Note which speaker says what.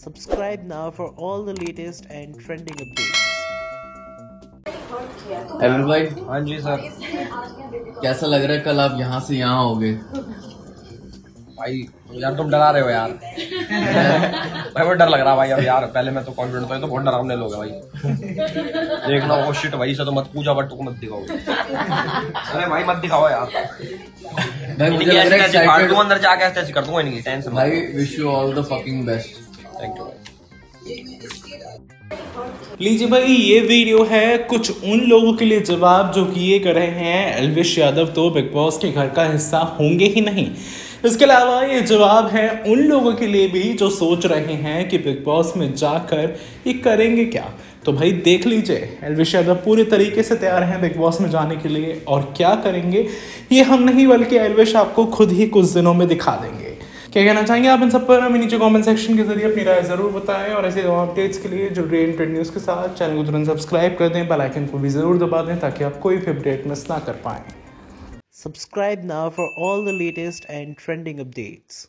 Speaker 1: Subscribe now for all the latest and trending updates.
Speaker 2: एवन भाई।
Speaker 3: हाँ जी सर।
Speaker 2: कैसा लग रहा है कल आप यहाँ से यहाँ हो गए
Speaker 3: भाई यार तुम डरा रहे हो यार। भाई वो डर लग रहा है भाई अब यार। पहले मैं तो कॉन्फिडेंट था तो बहुत डरावने लोग हैं भाई। देखना वो शिट भाई से तो मत पूजा बट को मत दिखाओ। अरे भाई मत दिखाओ यार।
Speaker 2: भाई मुझे लग रहा है
Speaker 3: दूँगा अंदर जाके ऐसे ऐसे कर दूँगा इनकी टेंशन
Speaker 2: भाई wish you all the fucking best
Speaker 3: thank you भाई
Speaker 4: लीजिए भाई, ये वीडियो है कुछ उन लोगों के लिए जवाब जो कि ये कर रहे हैं, एलविश यादव तो बिग बॉस के घर का हिस्सा होंगे ही नहीं। इसके अलावा ये जवाब है उन लोगों के लिए भी जो सोच रहे हैं कि बिग बॉस में जाकर ये करेंगे क्या। तो भाई, देख लीजिए, एलविश यादव पूरे तरीके से तैयार हैं बिग बॉस में जाने के लिए, और क्या करेंगे, ये हम नहीं, बल्कि एलविश आपको खुद ही कुछ दिनों में दिखा देंगे। क्या कहना चाहेंगे आप इन सब पर हमें नीचे कमेंट सेक्शन के ज़रिए अपनी राय ज़रूर बताएँ और ऐसे अपडेट्स के लिए जुड़ इन ट्रेड न्यूज़ के साथ चैनल को तुरंत सब्सक्राइब कर दें बेल आइकन को भी ज़रूर दबा दें ताकि आप कोई भी अपडेट मिस ना कर पाएँ
Speaker 1: Subscribe now for all the latest and trending updates.